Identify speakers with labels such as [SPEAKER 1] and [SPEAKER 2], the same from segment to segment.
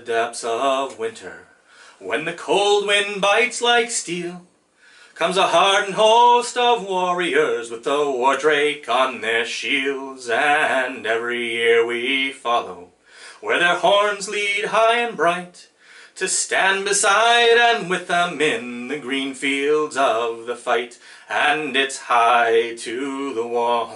[SPEAKER 1] depths of winter, when the cold wind bites like steel, comes a hardened host of warriors with the war drake on their shields, and every year we follow where their horns lead high and bright, to stand beside and with them in the green fields of the fight. And it's high to the war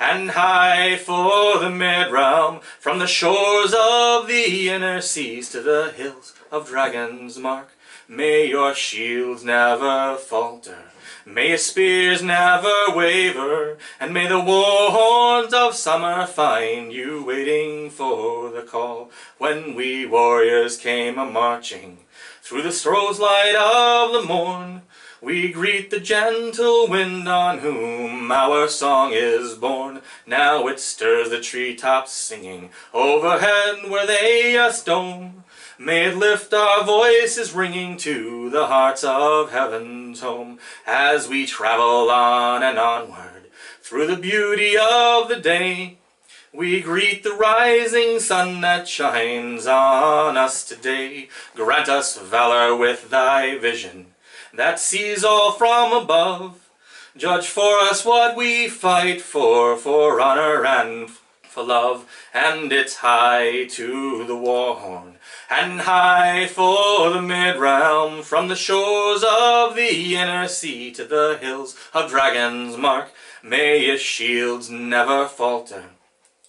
[SPEAKER 1] and high for the mid-realm, from the shores of the inner seas to the hills of Dragon's Mark. May your shields never falter, May your spears never waver, and may the war horns of summer find you waiting for the call. When we warriors came a-marching through the rose light of the morn, we greet the gentle wind on whom our song is born. Now it stirs the treetops singing overhead where they a stone. May it lift our voices ringing to the hearts of heaven's home as we travel on and onward through the beauty of the day. We greet the rising sun that shines on us today. Grant us valor with thy vision that sees all from above. Judge for us what we fight for, for honor and for love, and it's high to the war horn, and high for the mid-realm, from the shores of the inner sea to the hills of Dragon's Mark. May your shields never falter,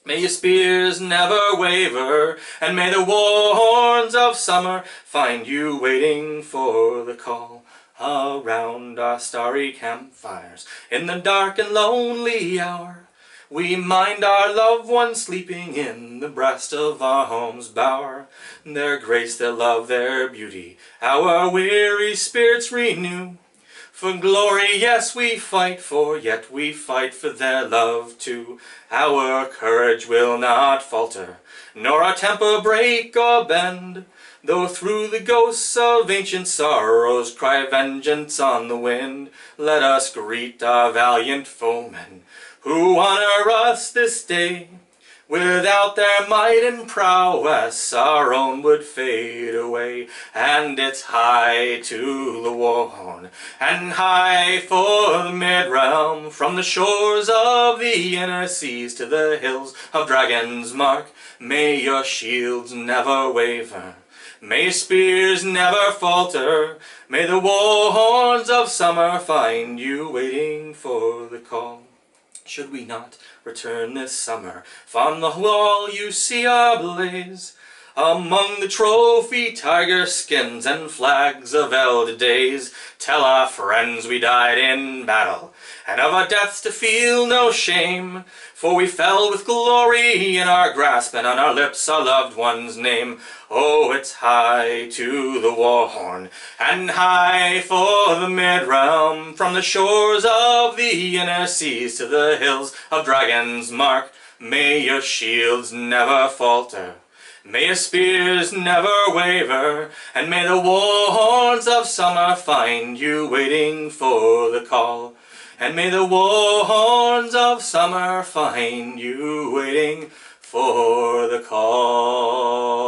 [SPEAKER 1] May your spears never waver, and may the war horns of summer find you waiting for the call around our starry campfires in the dark and lonely hour. We mind our loved ones sleeping in the breast of our home's bower. Their grace, their love, their beauty, our weary spirits renew. For glory, yes, we fight for, yet we fight for their love too. Our courage will not falter, nor our temper break or bend. Though through the ghosts of ancient sorrows cry vengeance on the wind, let us greet our valiant foemen who honor us this day. Without their might and prowess, our own would fade away. And it's high to the war horn, and high for the mid-realm, from the shores of the inner seas to the hills of Dragon's Mark. May your shields never waver, may spears never falter, may the war horns of summer find you waiting for the call. Should we not return this summer from the wall you see our blaze? Among the trophy tiger skins and flags of elder days, tell our friends we died in battle, and of our deaths to feel no shame. For we fell with glory in our grasp, and on our lips our loved one's name. Oh, it's high to the war horn, and high for the mid-realm, from the shores of the inner seas to the hills of Dragon's Mark. May your shields never falter, May your spears never waver, and may the war horns of summer find you waiting for the call. And may the war horns of summer find you waiting for the call.